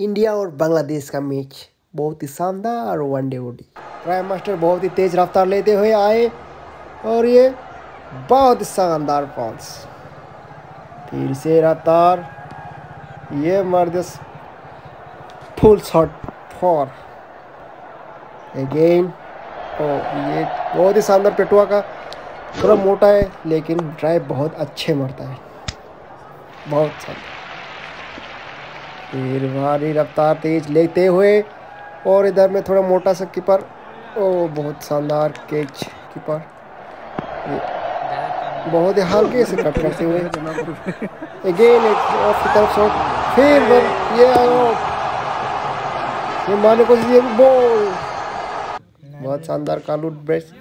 India और बांग्लादेश का match बहुत ही शानदार वनडे ओडी प्राइम मास्टर बहुत ही तेज रफ्तार लेते हुए आए और ये बहुत शानदार पॉन्स फिर से रफ्तार, ये मर्द फुल शॉट फॉर अगेन ओ, ये बहुत ही शानदार पेटुआ का थोड़ा मोटा है, लेकिन ड्राइव बहुत अच्छे मरता है। बहुत शानदार। भारी रफ्तार तेज लेते हुए और इधर में थोड़ा मोटा सा कीपर, ओ, बहुत शानदार कैच कीपर। बहुत ही हल्के से कट करते हुए। अगेन एक ऑफ़ की तरफ़ शॉट फिर ये ये मारने को ये बॉल। बहुत शानदार कालू ब्रेस।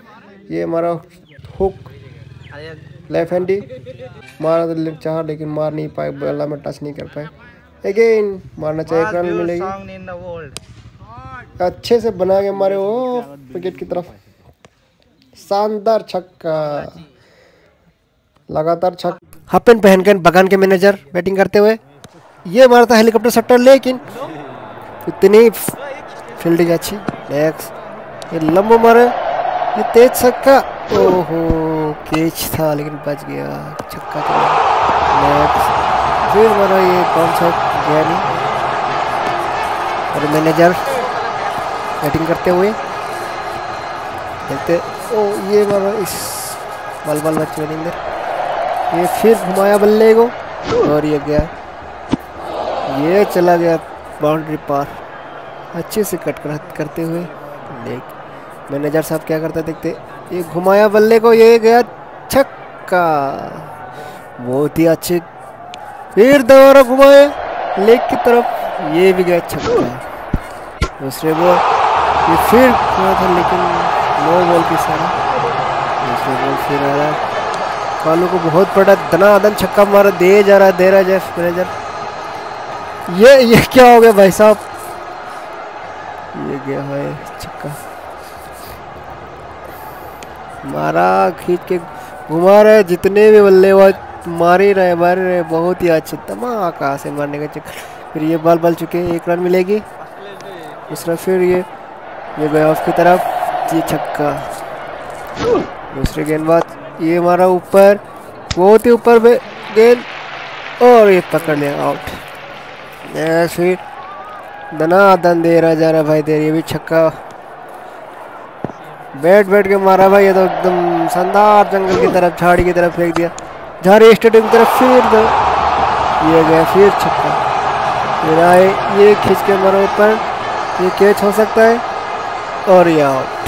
ये हमारा हुक। Left handy. मारा चाह लेकिन मार नहीं पाए बल्ला में टच नहीं कर पाए। अगेन मारना चाहिए रन मिलेगी। अच्छे से बना के मारे वो विकेट की तरफ़। शानदार छक्का। लगातार छक। हाफ़ पेंट पहनकर बगान के मैनेजर बैटिंग करते हुए ये मारता हेलीकॉप्टर सट्टर लेकिन इतनी फील्डिंग अच्छी। नेक्स्ट ये लंबो मारे ये तेज छक्का। ओहो कैच था लेकिन बच गया। छक्का तो। नेक्स्ट फिर मारा ये कौन सा गया नहीं। और मैनेजर बैटिंग करते हुए देखते ओ ये मारा इस बल बल बच्चे बनेंगे ये फिर घुमाया बल्ले को और ये गया। ये चला गया बाउंड्री पार। अच्छे से कट कर, करते हुए देख। मैनेजर साहब क्या करते देखते। ये घुमाया बल्ले को ये गया छक्का। बहुत ही अच्छे फिर दोबारा घुमाए। लेग की तरफ़ ये भी गया छक्का। दूसरे बॉल ये फिर हुआ था लेकिन नो बॉल की सारा दूसरे बॉल फिर आ रहा है। कालू को बहुत बड़ा दनादन छक्का मारा दे जा रहा दे रहा जेफ मैनेजर ये ये क्या हो गया भाई साहब? ये गया है छक्का। मारा, खींच के घुमा रहे जितने भी बल्लेबाज मार ही रहे, मार रहे, बहुत ही अच्छे धमाका से मारने का चक्कर। फिर ये बॉल बल चुके, एक रन मिलेगी। दूसरा फिर ये ये गया ऑफ़ की तरफ़, ये छक्का। दूसरे गेंदबाज ये मारा ऊपर, बहुत ही ऊपर गेंद, और ये पकड़ लिया आउट फिर दना दन दे रहा जा रहा भाई, दे ये भी छक्का। बैठ बैठ के मारा भाई, ये तो एकदम शानदार जंगल की तरफ़, झाड़ी की तरफ़ फेंक दिया। झाड़ी स्टेडियम की तरफ़ फिर दो ये गया फिर छक्का। आए ये खींच के मरो पर ये कैच हो सकता है। और ये आउट